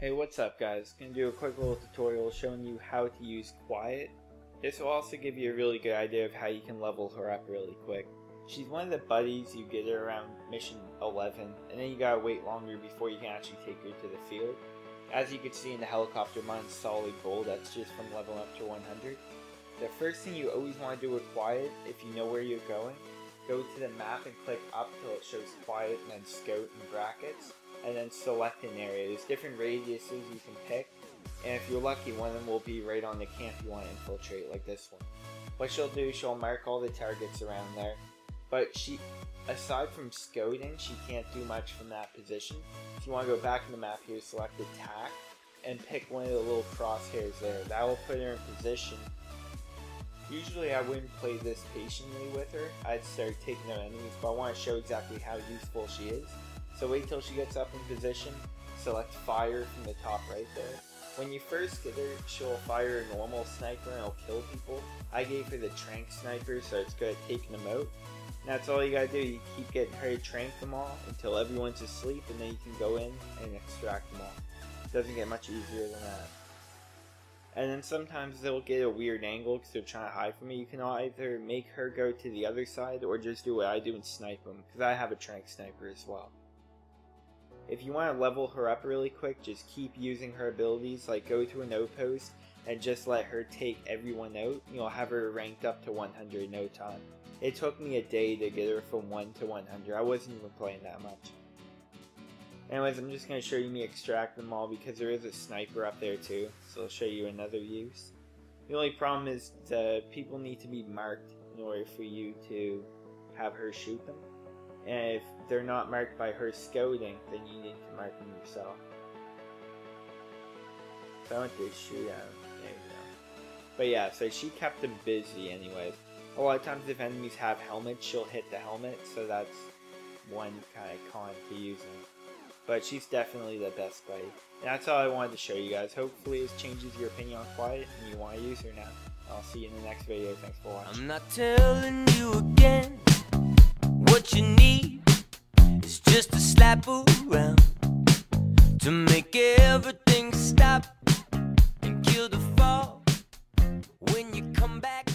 Hey, what's up guys? Gonna do a quick little tutorial showing you how to use Quiet. This will also give you a really good idea of how you can level her up really quick. She's one of the buddies you get her around mission 11, and then you gotta wait longer before you can actually take her to the field. As you can see in the helicopter, mine's solid gold, that's just from leveling up to 100. The first thing you always want to do with Quiet, if you know where you're going, go to the map and click up till it shows Quiet and then Scout in brackets and then select an area. There's different radiuses you can pick, and if you're lucky, one of them will be right on the camp you want to infiltrate, like this one. What she'll do, she'll mark all the targets around there, but she, aside from scouting, she can't do much from that position. If you want to go back in the map here, select attack, and pick one of the little crosshairs there. That will put her in position. Usually I wouldn't play this patiently with her, I'd start taking out enemies, but I want to show exactly how useful she is. So wait till she gets up in position, select fire from the top right there. When you first get her, she'll fire a normal sniper and it'll kill people. I gave her the trank sniper so it's good at taking them out. And that's all you gotta do, you keep getting her to trank them all until everyone's asleep and then you can go in and extract them all. It doesn't get much easier than that. And then sometimes they'll get a weird angle because they're trying to hide from me. You can either make her go to the other side or just do what I do and snipe them because I have a trank sniper as well. If you want to level her up really quick, just keep using her abilities, like go to an outpost and just let her take everyone out. You'll have her ranked up to 100 in no time. It took me a day to get her from 1 to 100. I wasn't even playing that much. Anyways, I'm just going to show you me extract them all because there is a sniper up there too. So I'll show you another use. The only problem is that people need to be marked in order for you to have her shoot them. And if they're not marked by her scouting, then you need to mark them yourself. So I went to shoot out. There you go. But yeah, so she kept them busy anyways. A lot of times if enemies have helmets, she'll hit the helmet, so that's one kind of con to using. But she's definitely the best buddy. And that's all I wanted to show you guys. Hopefully this changes your opinion on Quiet and you want to use her now. I'll see you in the next video. Thanks for watching. I'm not telling you again what you need is just a slap around to make everything stop and kill the fall when you come back.